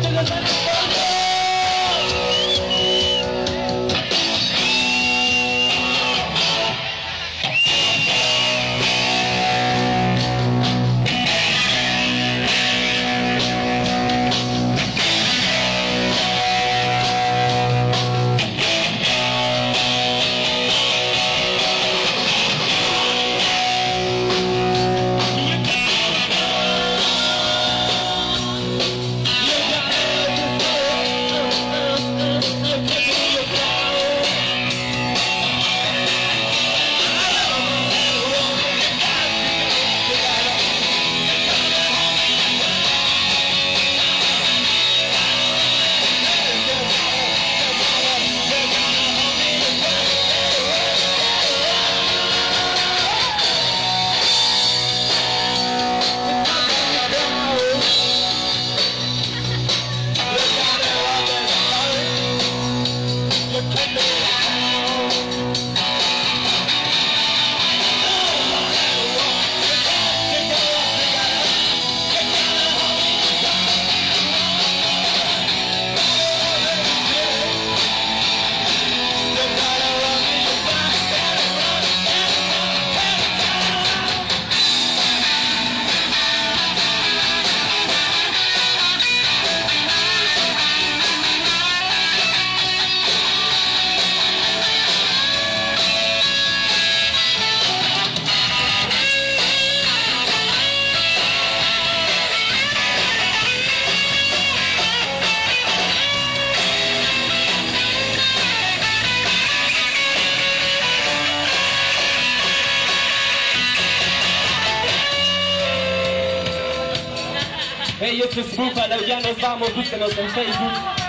Let you it go. fejecie z Facebooka, na widziane wam odwrócę na ten Facebook.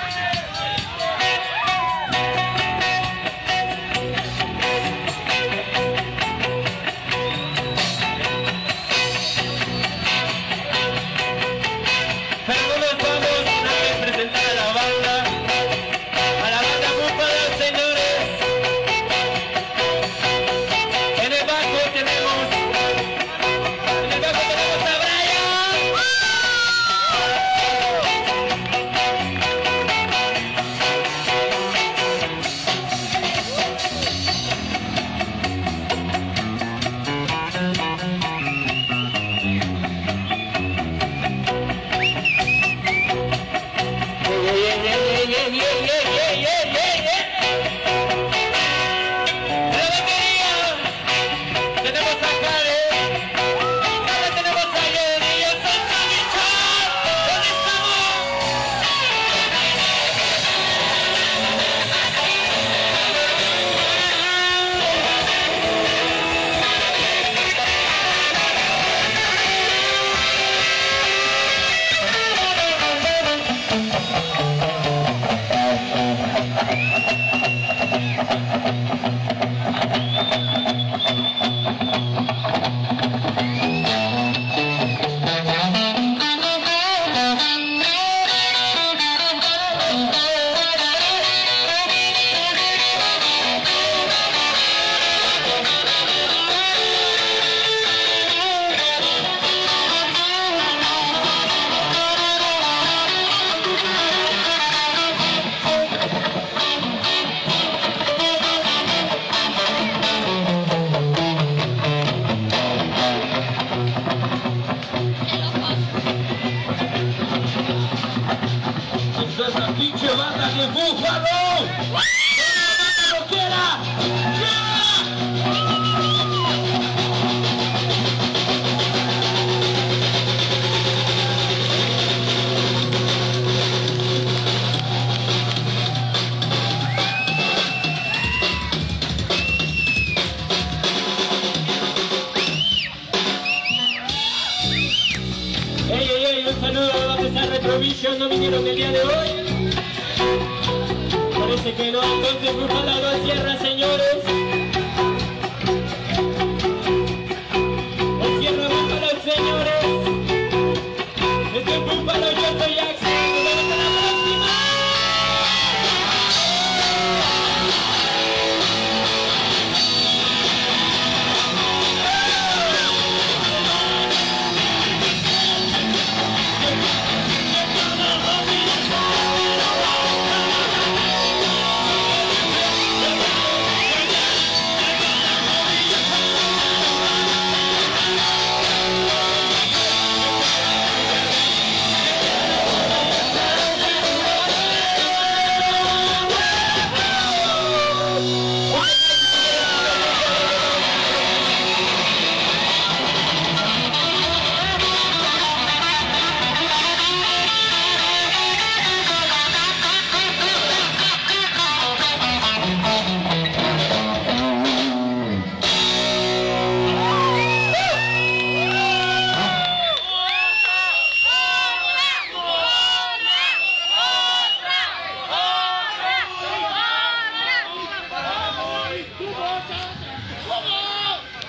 Ey, ey, ey, un saludo a los de Retrovision, no vinieron el día de hoy. Parece que no, entonces Búfalo no cierra, señores.